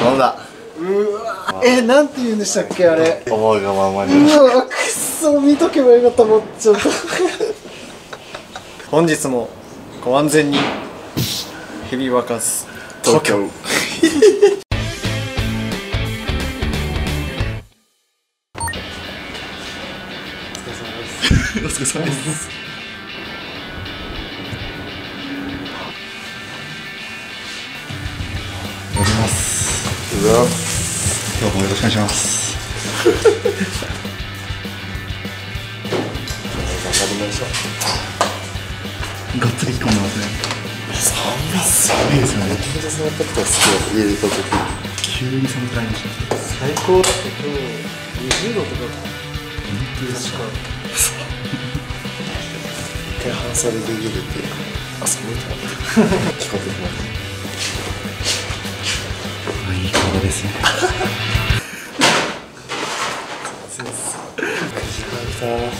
頼んだ。うわえなんて言うんでしたっけあれ。思うがままに。うわくっそ見とけばよかったもうちょっと。本日もご安全に。ヘビワカス東京。お疲れ様です うございます今日もよろしくお願いしますわかりましょう。がっつり着込んでますね寒いっす寒いですよね本当そのこと好き家でいた時急に寒くなりました最高だって今日20度とか本当ですか一回半袖で家出てあ寒いと思って聞こえてきましたいい体ですね。た9時間らし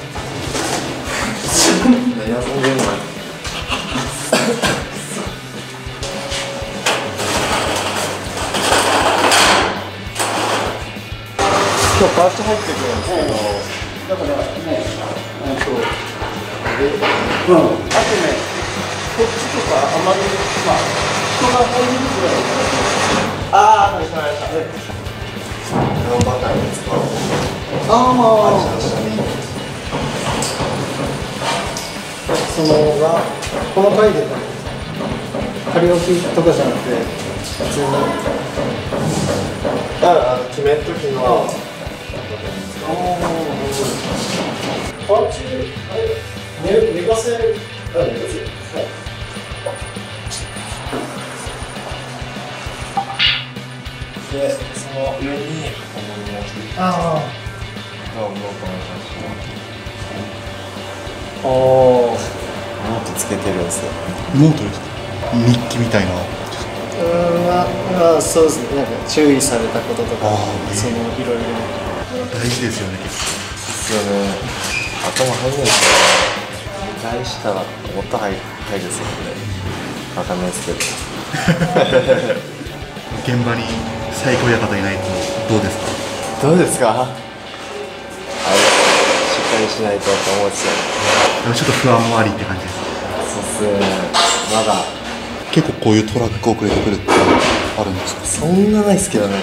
いっすよ何遊んでんの今日パーチ入ってくるんですけど、だからね、えっと、うん、あとね、こっちとかあまり、まあ、人が入るぐらい。ああ、わかりました。何パターンですかああ、下にそのが、この回で、仮置きとかじゃなくて、普通に。だから決める時のパーチ、あれ、寝寝かせる。あ、寝かせる。はい。でその上にを置いてあどうもこの感じあ。おー。ノートつけてるんですよ。ノートですか？日記みたいな。うーん、まあ、まあ、そうですね。なんか注意されたこととかそのいろいろ。大事ですよねですよね頭入んないですよ見返したらもっと入る入るですよね。わかんないですけど。現場に最高親方いないとどうですか？どうですか？あれしっかりしないとと思うんですよでもちょっと不安もありって感じですまだ結構こういうトラック遅れてくるってあるんですか？そんなないですけどね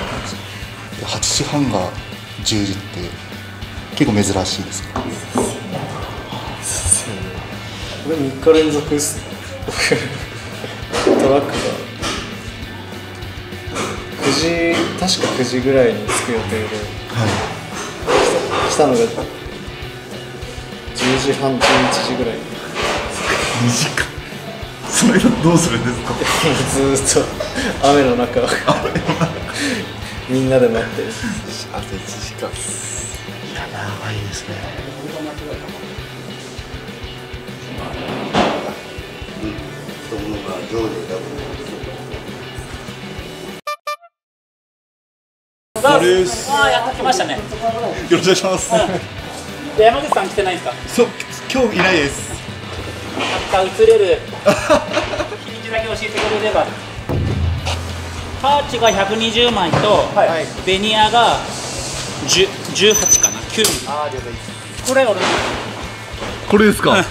8時半が10時って結構珍しいですか？これ3日連続。トラックが。9時、確か9時ぐらいに着く予定で、はい来たのが10時半、11時ぐらい。2時間その間どうするんですか？ずーっと雨の中、みんなで待って。あと1時間。いや長いですね。ああやってきましたねよろしくお願いしますで山口さん。来てないん。ですかそう今日いないですなんか映れる。日にちだけ教えてくれれば。パーチが120枚と、ベニヤが10 18かな。9ああ了解です。これ俺の。これですか？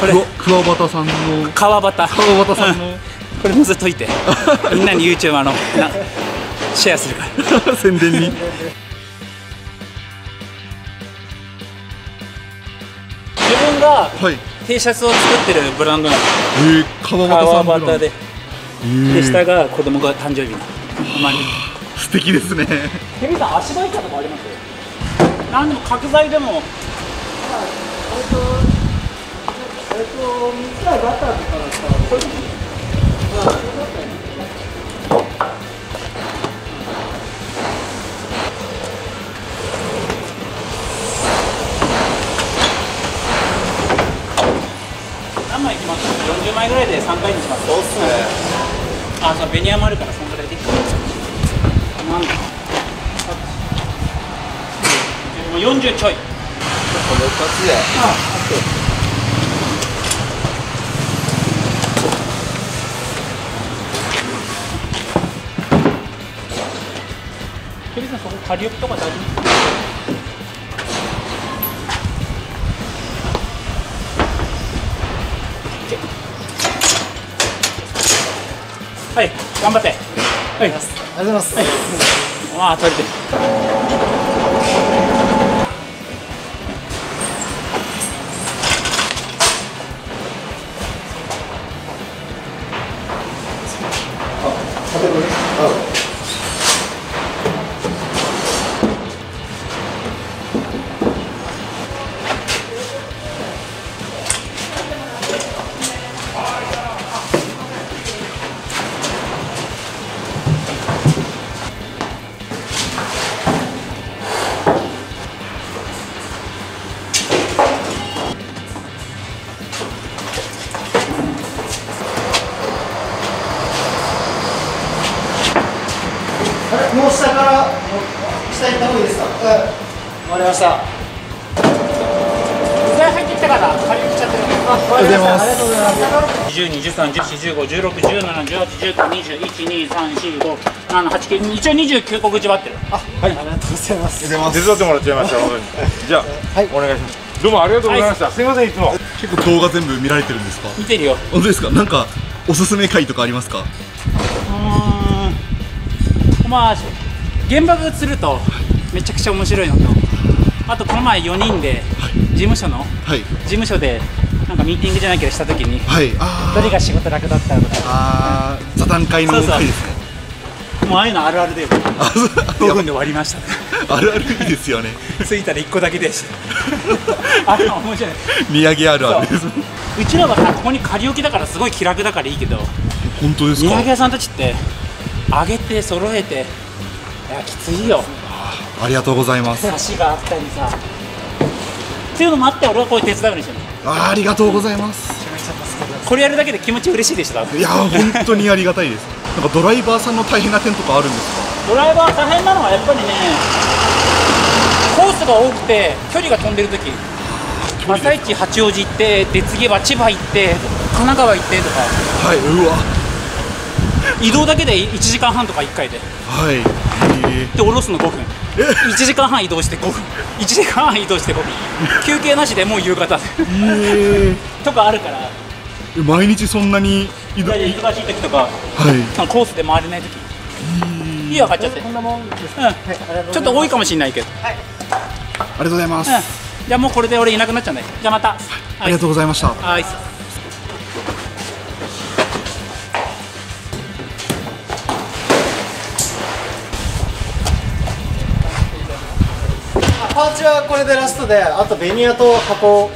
これ。くわばたさんの。川端。川端さんの。これ載せといて。みんなに YouTube あのなシェアするから。宣伝に。自分がはい T シャツを作ってるブランドなの。えー、川端さ川んブランド。端で。えー。で下が子供が誕生日の。まに 素敵ですね。ケビさん足場板とかあります？なんでも角材でも。えっと、3つはバターとかだったら、これでいい40枚ぐらいで3回にします。そうっすねあそうベニヤもあるからそんぐらいでなんだ。もう40ちょいこの2つで。ケビさんそこ仮置きとか大丈夫はい、頑張って。はい、ありがとうございます。まあ、取れてもう下行った方がいいですか？終わりました。具材入ってきたから、仮置きしちゃってる。あ、ありがとうございます。ありがとうございます。12、13、14、15、16、17、18、19、20、1、2、3、4、5、7、8、9、一応29個口張ってる。あ、はい、ありがとうございます。手伝ってもらっちゃいました、本当に。じゃあ、はいお願いします。どうもありがとうございました。すみません、いつも。結構動画全部見られてるんですか？見てるよ。本当ですか？なんかおすすめ回とかありますか？うーん。まあ、現場が映ると、めちゃくちゃ面白いのと。あと、この前4人で、事務所の、はい。事務所で、なんかミーティングじゃないけどしたときに、はい。あどれが仕事楽だったとか、あー座談会のそうそう。もうああいうのあるあるで、あそう。5分で終わりました。あるあるいいですよね。着いたら1個だけでした。あれ面白い。土産あるあるです。う。ちらはさここに仮置きだからすごい気楽だからいいけど本当ですか？土産屋さんたちって揚げて揃えていやきついよ。ありがとうございます。橋があったりさ。っていうのもあって俺はこういう手伝うようにしてるあーありがとうございます。これやるだけで気持ち嬉しいでしょ多分。いやー本当にありがたいです。なんかドライバーさんの大変な点とかあるんですか？ドライバー大変なのはやっぱりねコースが多くて距離が飛んでる時。朝一八王子行ってで次は千葉行って神奈川行ってとか。はいうわ。移動だけで1時間半とか1回で。はい。えで下ろすの5分。1時間半移動して5分。1時間半移動して5分。休憩なしでもう夕方とかあるから。ー、毎日そんなに移動？はい忙しい時とかコースで回れない時。いいよ買っちゃって。こんなもんちょっと多いかもしれないけど、ありがとうございます、うん、じゃあもうこれで俺いなくなっちゃうんだよ。じゃあまた。ありがとうございました。はいパーチはこれでラストで、あとベニヤと箱。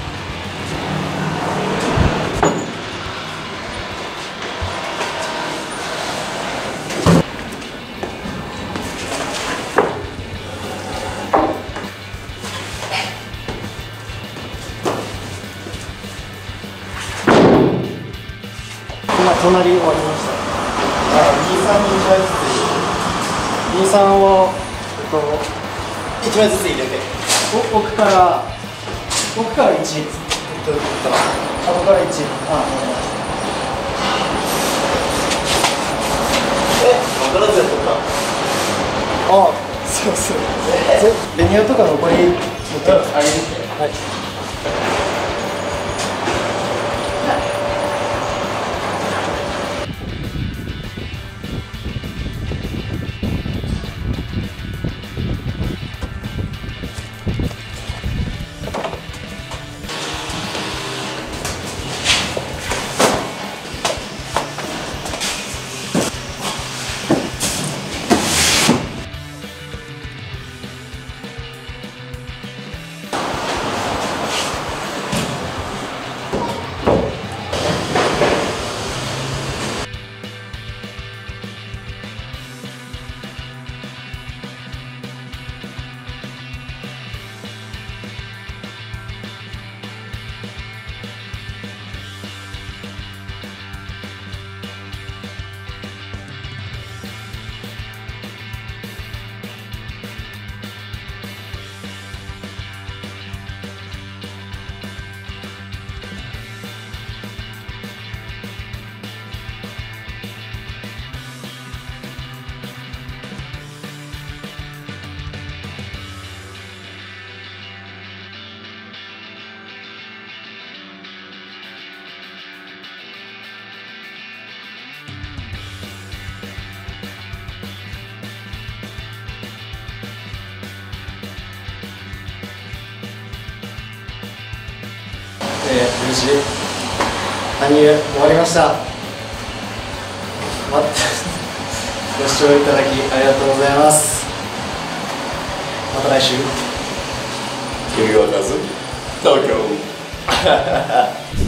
今隣終わりました。あ、二三人枚ずつ。二三を、えっと、一枚ずつ入れて。お奥から奥から1ずっと言ったら後から1あえ分からずやっとったあそうそう。ぜベニヤとか残り持ってる？あげはい事搬入終わりました。待って。ご視聴いただきありがとうございます。また来週。君がわかず東京